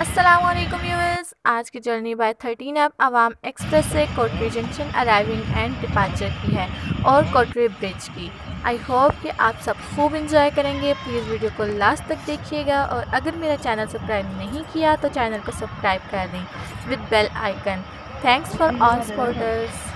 Aslam viewers आज की journey by thirteen up Awam express से Kotri junction arriving and departure की है और कोटरी ब्रिज की। आई होप कि आप सब खूब इंजॉय करेंगे। प्लीज़ वीडियो को लास्ट तक देखिएगा और अगर मेरा चैनल सब्सक्राइब नहीं किया तो चैनल को सब्सक्राइब कर दें with bell icon thanks for all supporters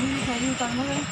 Nani saya utang mo rin.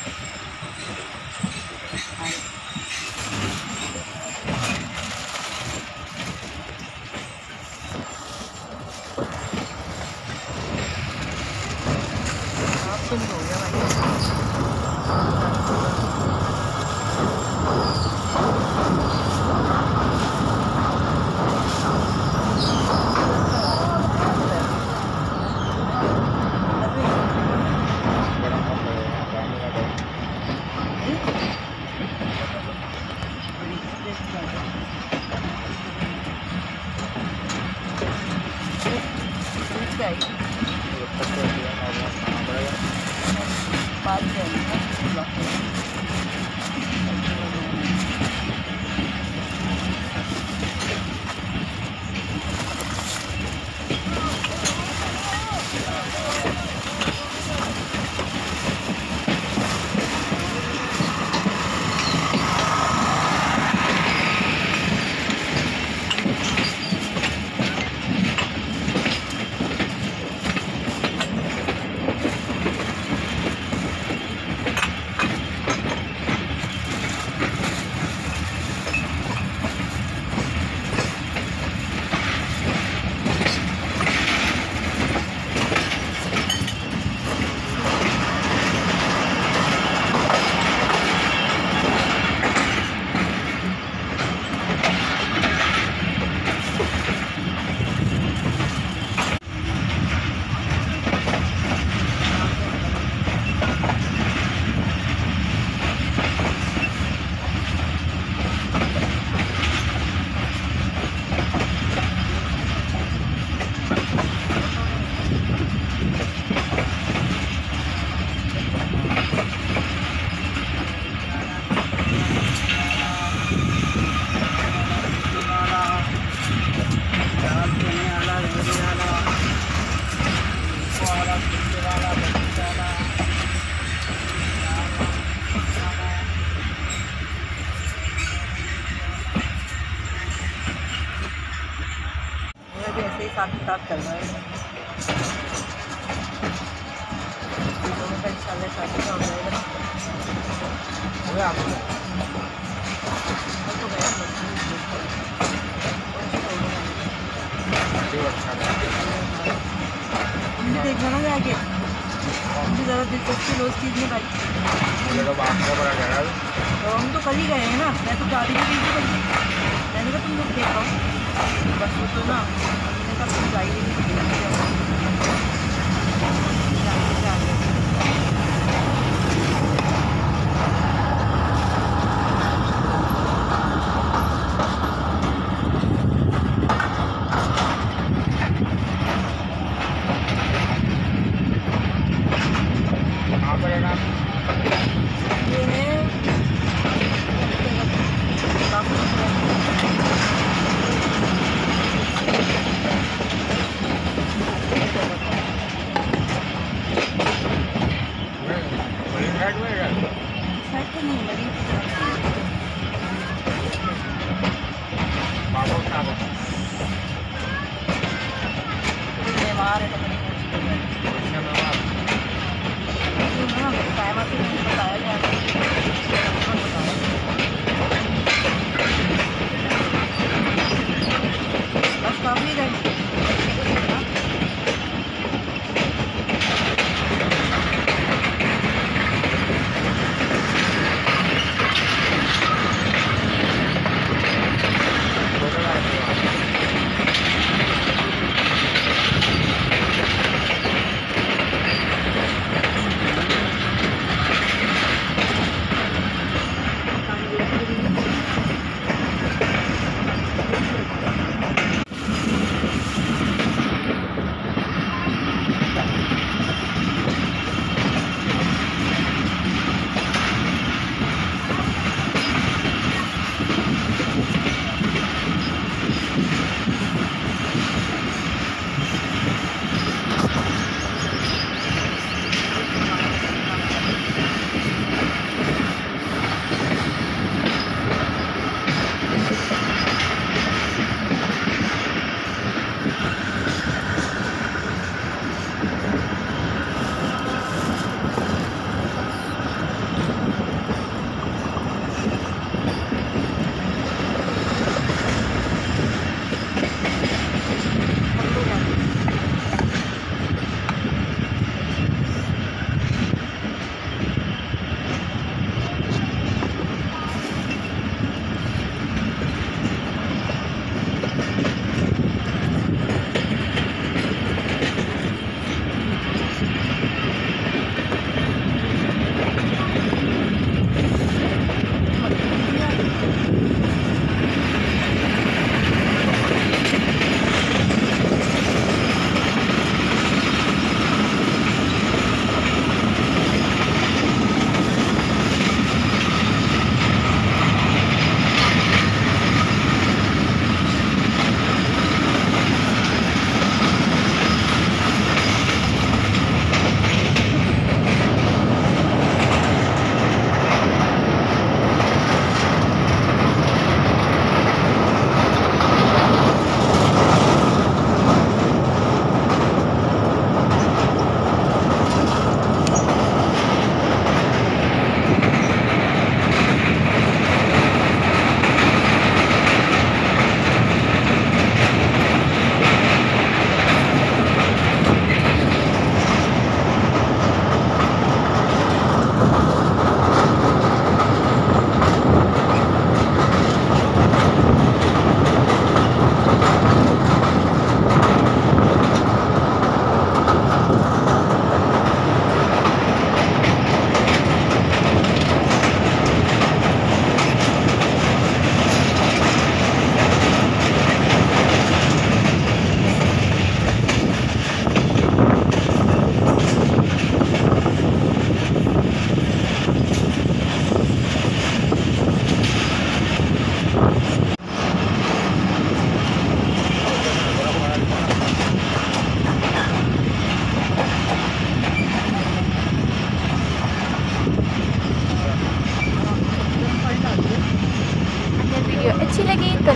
Baik, lepas tu मेरा भी ऐसे ही है दोनों का इंशाल्लाह हो जाएगा। ज़्यादा दिलचस्पी लो उस चीज़ में भाई। kan? तो हम तो कल ही गए हैं ना। मैं तो गाड़ी को थी कल मैंने कहा तुम लोग देखा। बस वो तो ना हमने कहा तुम जाइए। Aku 的地方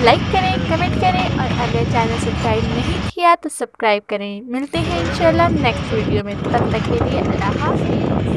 लाइक करें, कमेंट करें और अगर चैनल सब्सक्राइब नहीं किया तो सब्सक्राइब करें। मिलते हैं इंशाल्लाह नेक्स्ट वीडियो में। तब तक के लिए अल्लाह हाफिज़।